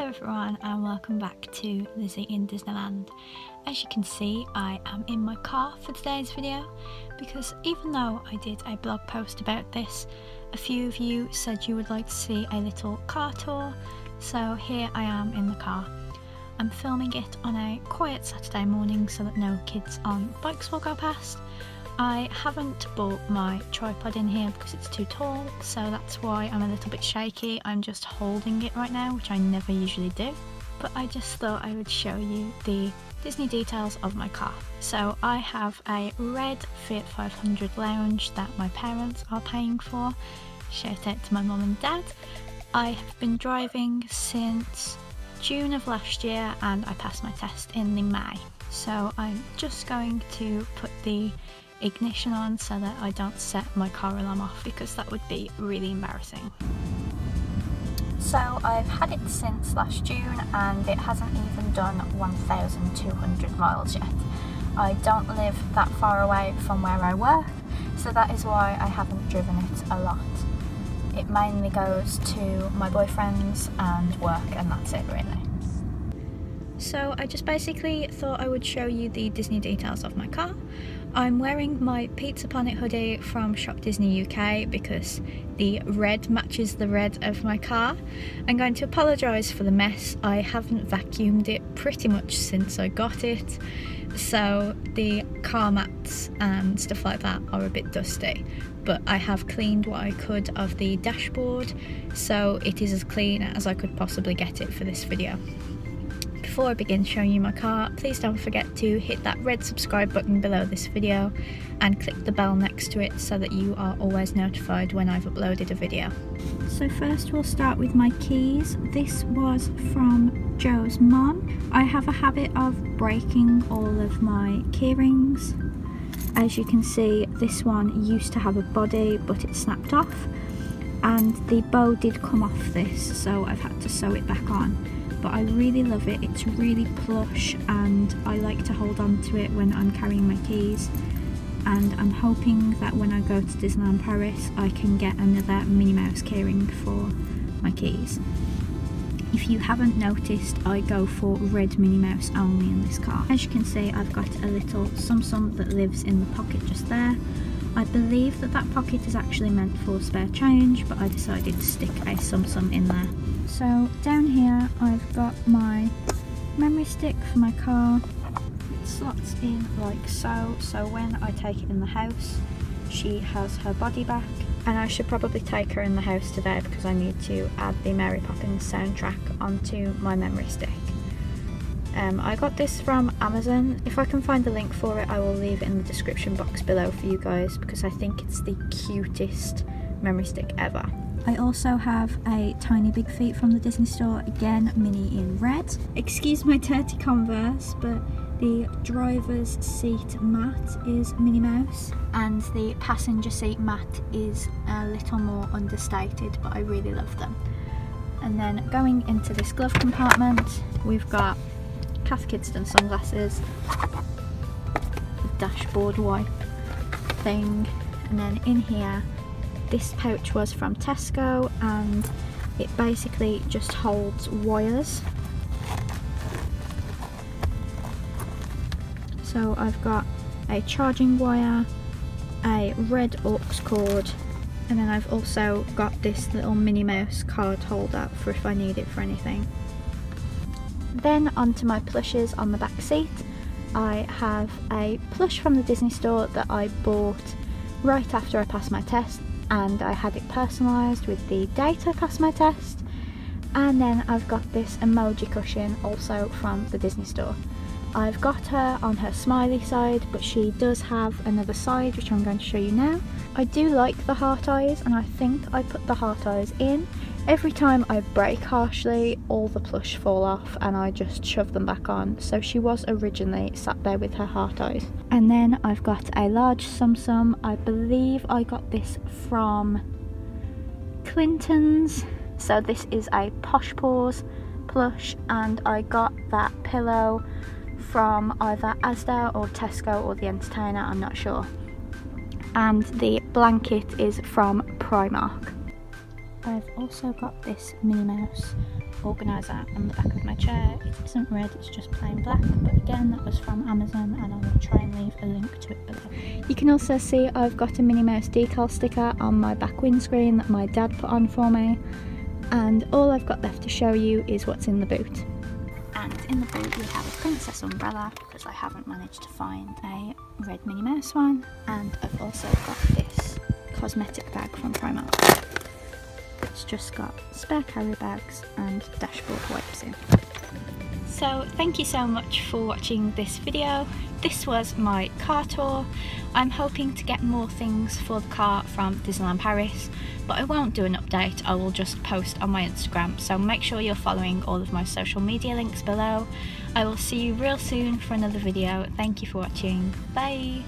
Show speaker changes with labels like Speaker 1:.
Speaker 1: Hello everyone and welcome back to Lize in Disneyland. As you can see I am in my car for today's video because even though I did a blog post about this a few of you said you would like to see a little car tour so here I am in the car. I'm filming it on a quiet Saturday morning so that no kids on bikes will go past I haven't bought my tripod in here because it's too tall, so that's why I'm a little bit shaky. I'm just holding it right now, which I never usually do. But I just thought I would show you the Disney details of my car. So I have a red Fiat 500 Lounge that my parents are paying for. Shout out to my mum and dad. I have been driving since June of last year and I passed my test in May. So I'm just going to put the ignition on so that I don't set my car alarm off because that would be really embarrassing. So I've had it since last June and it hasn't even done 1,200 miles yet. I don't live that far away from where I work so that is why I haven't driven it a lot. It mainly goes to my boyfriend's and work and that's it really. So I just basically thought I would show you the Disney details of my car. I'm wearing my Pizza Planet hoodie from Shop Disney UK because the red matches the red of my car. I'm going to apologise for the mess. I haven't vacuumed it pretty much since I got it. So the car mats and stuff like that are a bit dusty. But I have cleaned what I could of the dashboard so it is as clean as I could possibly get it for this video. Before I begin showing you my car, please don't forget to hit that red subscribe button below this video and click the bell next to it so that you are always notified when I've uploaded a video. So first we'll start with my keys. This was from Joe's mum. I have a habit of breaking all of my key rings. As you can see, this one used to have a body but it snapped off and the bow did come off this so I've had to sew it back on but I really love it. It's really plush and I like to hold on to it when I'm carrying my keys and I'm hoping that when I go to Disneyland Paris I can get another Minnie Mouse keyring for my keys. If you haven't noticed, I go for red Minnie Mouse only in this car. As you can see, I've got a little Tsum Tsum that lives in the pocket just there. I believe that that pocket is actually meant for spare change, but I decided to stick a Tsum Tsum in there. So down here I've got my memory stick for my car. It slots in like so, so when I take it in the house, she has her body back. And I should probably take her in the house today because I need to add the Mary Poppins soundtrack onto my memory stick. Um, I got this from Amazon. If I can find the link for it, I will leave it in the description box below for you guys because I think it's the cutest memory stick ever. I also have a tiny big feet from the Disney store, again Minnie in red. Excuse my dirty converse, but the driver's seat mat is Minnie Mouse and the passenger seat mat is a little more understated but I really love them. And then going into this glove compartment we've got Cath Kidston sunglasses, the dashboard wipe thing, and then in here, this pouch was from Tesco and it basically just holds wires. So I've got a charging wire, a red aux cord, and then I've also got this little Minnie Mouse card holder for if I need it for anything. Then onto my plushes on the back seat. I have a plush from the Disney store that I bought right after I passed my test and I had it personalised with the date I passed my test and then I've got this emoji cushion also from the Disney store. I've got her on her smiley side but she does have another side which I'm going to show you now. I do like the heart eyes and I think I put the heart eyes in Every time I brake harshly, all the plush fall off and I just shove them back on. So she was originally sat there with her heart eyes. And then I've got a large Tsum Tsum. I believe I got this from Clinton's. So this is a Posh Paws plush and I got that pillow from either Asda or Tesco or The Entertainer, I'm not sure. And the blanket is from Primark. I've also got this Minnie Mouse organiser on the back of my chair. It isn't red, it's just plain black, but again that was from Amazon and I will try and leave a link to it below. You can also see I've got a Minnie Mouse decal sticker on my back windscreen that my dad put on for me and all I've got left to show you is what's in the boot. In the boot we have a princess umbrella because I haven't managed to find a red Minnie Mouse one and I've also got this cosmetic bag from Primark. It's just got spare carry bags and dashboard wipes in. So thank you so much for watching this video. This was my car tour. I'm hoping to get more things for the car from Disneyland Paris, but I won't do an update, I will just post on my Instagram, so make sure you're following all of my social media links below. I will see you real soon for another video. Thank you for watching. Bye!